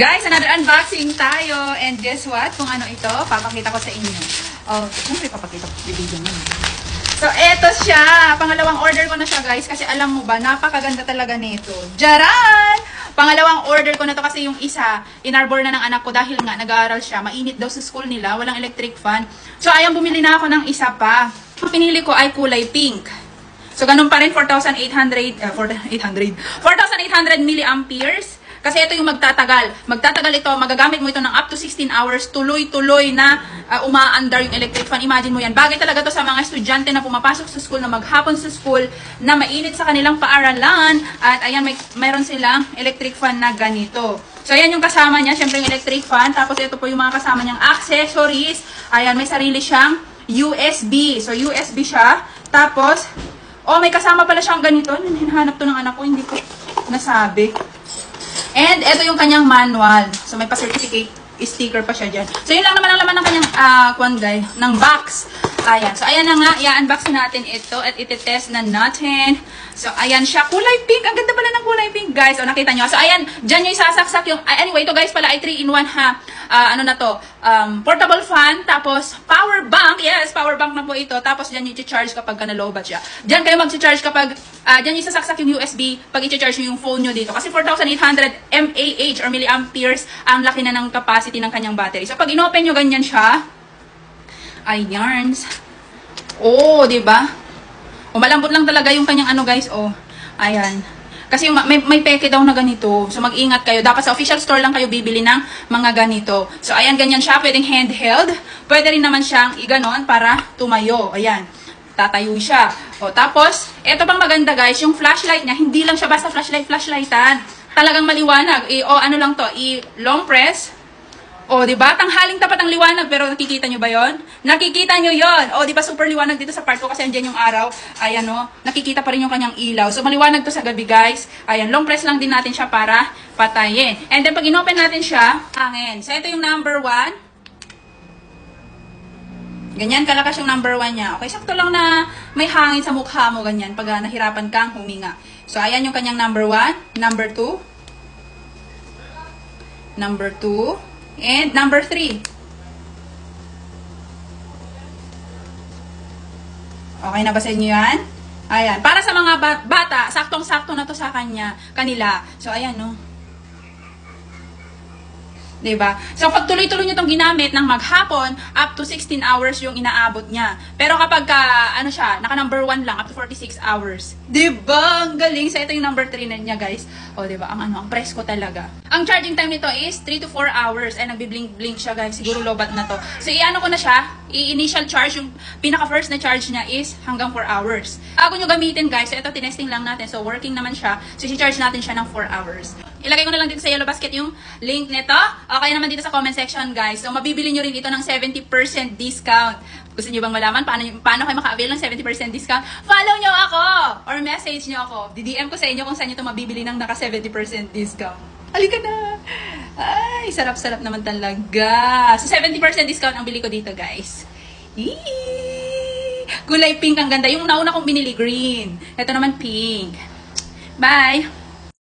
Guys, another unboxing tayo. And guess what? Kung ano ito, papakita ko sa inyo. Oh, siyempre papakita ko video mo. So, eto siya. Pangalawang order ko na siya, guys. Kasi alam mo ba, napakaganda talaga nito. Jaran! Pangalawang order ko na to kasi yung isa, inarbor na ng anak ko dahil nga nag-aaral siya. Mainit daw sa school nila, walang electric fan. So, ayang bumili na ako ng isa pa. Ang pinili ko ay kulay pink. So, ganun pa rin, 4,800, uh, 4,800, 4,800 milliamperes. Kasi ito yung magtatagal. Magtatagal ito, magagamit mo ito ng up to 16 hours, tuloy-tuloy na uh, umaandar yung electric fan. Imagine mo yan. Bagay talaga to sa mga estudyante na pumapasok sa school, na maghapon sa school, na mainit sa kanilang paaralan. At ayan, may, mayroon silang electric fan na ganito. So, ayan yung kasama niya, syempre yung electric fan. Tapos ito po yung mga kasama niyang accessories. Ayan, may sarili siyang USB. So, USB siya. Tapos, oh, may kasama pala siyang ganito. Hinahanap to ng anak ko, hindi ko nasabi. And ito yung kanyang manual. So may pa-certificate sticker pa siya dyan. So yun lang naman ang laman ng kanyang uh, kwan guy, ng box. Ayan. So ayan na nga, i-unbox natin ito at iti-test na natin. So ayan siya, kulay pink. Ang ganda pala ng kulay pink guys. O nakita nyo. So ayan, dyan yung sasaksak yung, uh, anyway, ito guys pala ay 3 in 1 ha. Uh, ano na to, um, portable fan, tapos power bank. Yes, power bank na po ito. Tapos dyan yung i-charge kapag ka nalobat siya. Dyan kayo mag-charge kapag, uh, dyan yung sasaksak yung USB pag i-charge yung phone nyo dito. Kasi 4,800 mAh or milliamperes ang laki na ng capacity ng kanyang battery. So pag inopen nyo ganyan siya, ay yarns. Oh, 'di ba? O malambot lang talaga yung kanyang ano guys, oh. Ayan. Kasi may, may peke daw na ganito. So mag-ingat kayo. Dapat sa official store lang kayo bibili ng mga ganito. So ayan, ganyan siya. Pwedeng handheld. Pwede rin naman siyang iganon para tumayo. Ayan. Tatayo siya. O tapos, eto pang maganda guys, yung flashlight niya, hindi lang siya basta flashlight, flashlightan. Talagang maliwanag. I, o ano lang to, i long press, o, di ba? Tanghaling tapat ang liwanag, pero nakikita nyo ba yon? Nakikita nyo yon. O, di ba super liwanag dito sa part ko kasi andyan yung araw. Ayan, o. Nakikita pa rin yung kanyang ilaw. So, maliwanag to sa gabi, guys. Ayan, long press lang din natin siya para patayin. And then, pag inopen natin siya, hangin. So, ito yung number one. Ganyan kalakas yung number one niya. Okay, sakto lang na may hangin sa mukha mo, ganyan, pag uh, nahirapan kang huminga. So, ayan yung kanyang number one. Number two. Number two. And number three. Okay na ba sa inyo yan? Ayan. Para sa mga bata, saktong-sakto na to sa kanya, kanila. So, ayan, no? Ba? So pag tuloy-tuloy niyo 'tong ginamit ng maghapon, up to 16 hours yung inaabot niya. Pero kapag ka, ano siya, naka number 1 lang up to 46 hours. ba? Ang galing. So ito yung number 3 na niya, guys. O ba? Ang ano, ang presko talaga. Ang charging time nito is 3 to 4 hours. Ay nagbi-blink-blink siya, guys. Siguro lobat na to. So iano ko na siya, i-initial charge yung pinaka first na charge niya is hanggang 4 hours. Ako nyo gamitin, guys. So ito tinesting lang natin. So working naman siya. So i-charge natin siya ng 4 hours. Ilagay ko na lang dito sa yellow basket yung link nito. Okay naman dito sa comment section, guys. So, mabibili nyo rin ito ng 70% discount. Gusto nyo bang malaman paano, paano kayo maka-avail ng 70% discount? Follow nyo ako! Or message nyo ako. DDM ko sa inyo kung saan nyo ito mabibili ng naka 70% discount. Halika na! Ay, sarap-sarap naman talaga. So, 70% discount ang bili ko dito, guys. Eee! Kulay pink ang ganda. Yung nauna kong binili, green. Ito naman, pink. Bye!